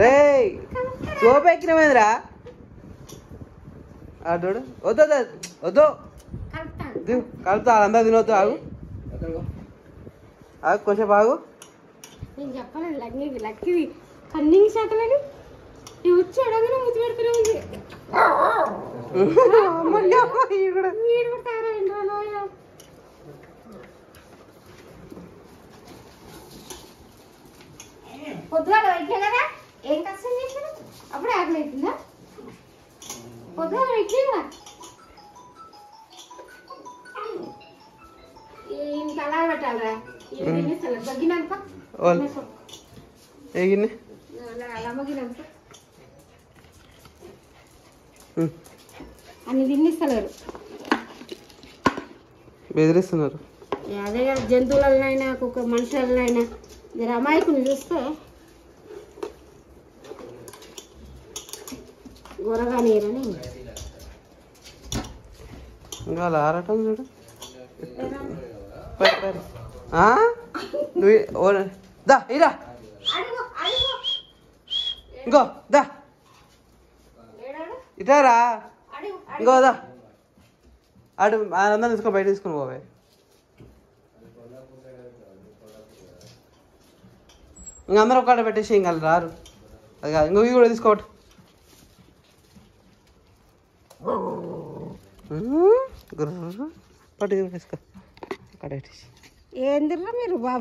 రే సోపు ఎక్కినమేంద్రా చూడు. వద్దు వద్దు. కలుపుతా అందరు తినవద్దు ఆగు. ఆగు కొంచెం ఆగు. నేను చెప్పాను లక్కి లక్కిది కన్నింగ్ శాఖలని. ఇవి వచ్చి అడగనే ముద్దు పెడుతూనే ఉంది మళ్ళీ ఏం కష్టం చేసిన అప్పుడే ఆకలి అవుతుందా కదా ఇంక అలా పెట్టాలరా తగ్గినాక అన్ని బెదిరిస్తున్నారు. అదే కదా జంతువులనైనా కుక్క మనుషులనైనా. జర అమాయకుని చూస్తే గొరగా నీరని. ఇంకా ఆరటం చూడు? నువ్వు దా ఇరా. ఇంకో దా. ఇటారా? ఇంకో దా. అడు అందరం తీసుకొని బయట తీసుకొని పోవే. ఇంక అందరూ ఒక్కడ పెట్టేసి ఇంకా రారు. అది కాదు. ఇంకో కూడా తీసుకోవట్టు పట్టు తీసుకో అక్కడ ఏందిరా మీరు బాబు